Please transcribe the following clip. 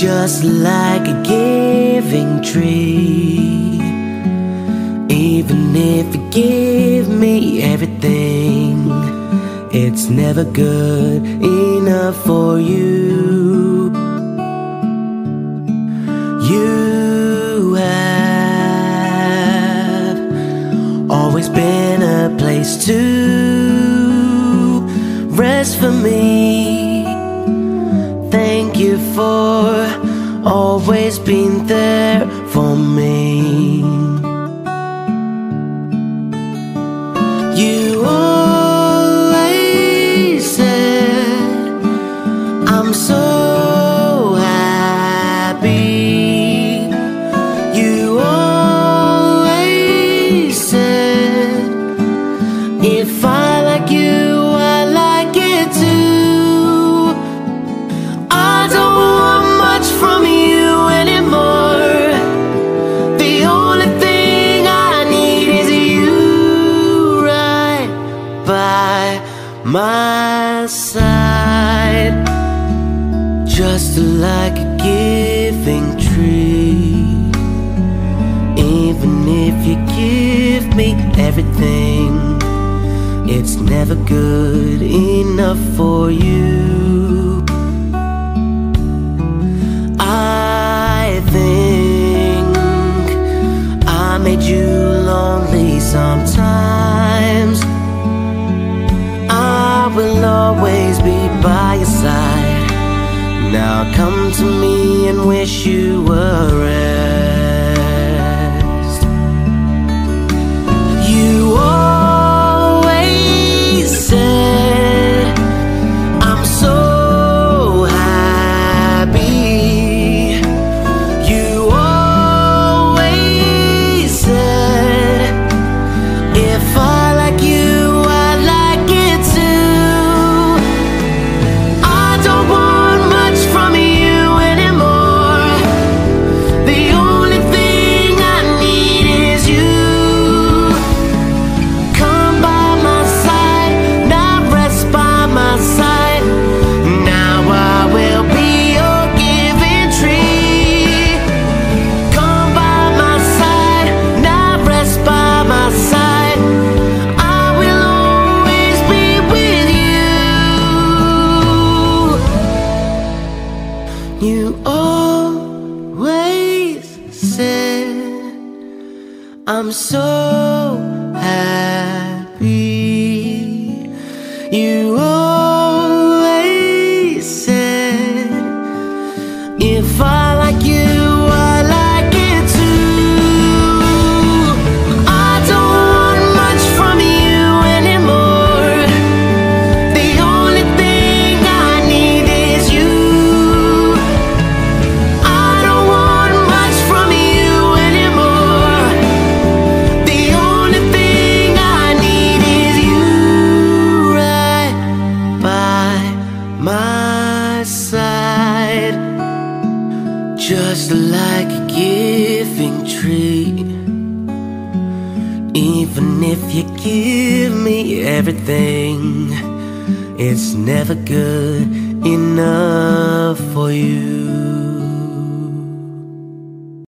just like a giving tree. Even if you give me everything, it's never good enough for you. You have always been a place to rest for me. For always being there for me. You always said, I'm so happy. You always said, if I my side. Just like a giving tree. Even if you give me everything, it's never good enough for you. Now come to me and wish you were rest. I'm so happy. Giving tree. Even if you give me everything, it's never good enough for you.